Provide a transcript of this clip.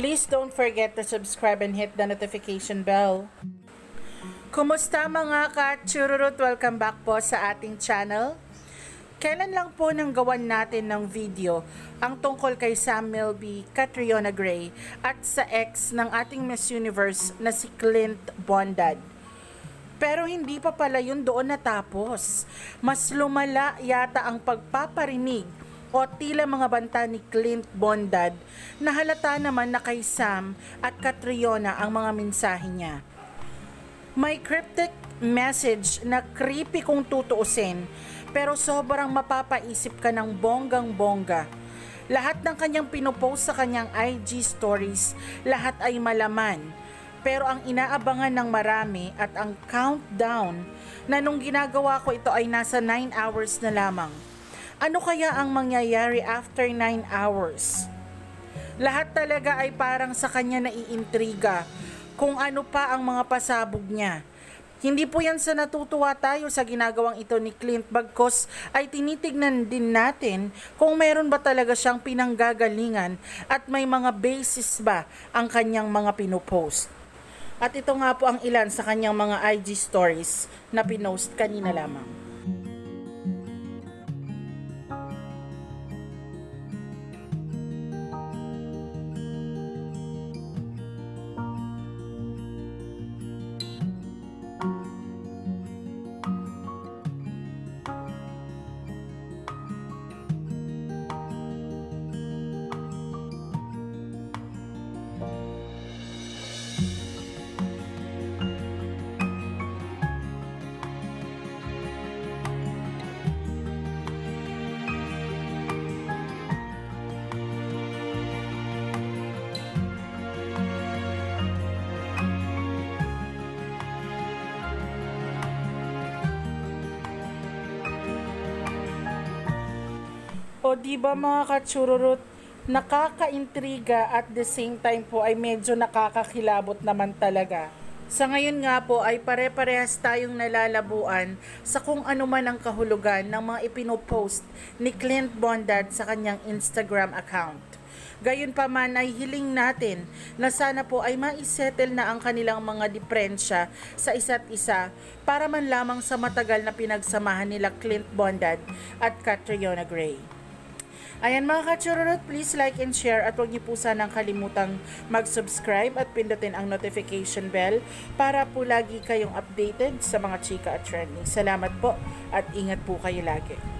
Please don't forget to subscribe and hit the notification bell. Kumusta mga ka-chururut? Welcome back po sa ating channel. Kailan lang po nang gawan natin ng video ang tungkol kay Sam Milby, Catriona Gray at sa ex ng ating Miss Universe na si Clint Bondad. Pero hindi pa pala yun doon natapos. Mas lumala yata ang pagpaparinig o tila mga banta ni Clint Bondad na halata naman na kay Sam at Catriona ang mga mensahe niya. May cryptic message na creepy kung tutuusin pero sobrang mapapaisip ka ng bonggang bongga. Lahat ng kanyang pinopost sa kanyang IG stories, lahat ay malaman. Pero ang inaabangan ng marami at ang countdown na nung ginagawa ko ito ay nasa 9 hours na lamang. Ano kaya ang mangyayari after 9 hours? Lahat talaga ay parang sa kanya naiintriga kung ano pa ang mga pasabog niya. Hindi po yan sa natutuwa tayo sa ginagawang ito ni Clint Bagkos ay tinitignan din natin kung meron ba talaga siyang pinanggagalingan at may mga basis ba ang kanyang mga pinopost. At ito nga po ang ilan sa kanyang mga IG stories na pinost kanina lamang. O di ba mga katsururut, nakakaintriga at the same time po ay medyo nakakakilabot naman talaga. Sa ngayon nga po ay pare-parehas tayong nalalabuan sa kung ano man ang kahulugan ng mga ipinopost ni Clint Bondad sa kanyang Instagram account. Gayon pa man ay hiling natin na sana po ay maisettle na ang kanilang mga diferensya sa isa't isa para man lamang sa matagal na pinagsamahan nila Clint Bondad at Catriona Gray. Ayan mga kachururut, please like and share at huwag niyo po sanang kalimutang mag-subscribe at pindutin ang notification bell para po lagi kayong updated sa mga chika at trending. Salamat po at ingat po kayo lagi.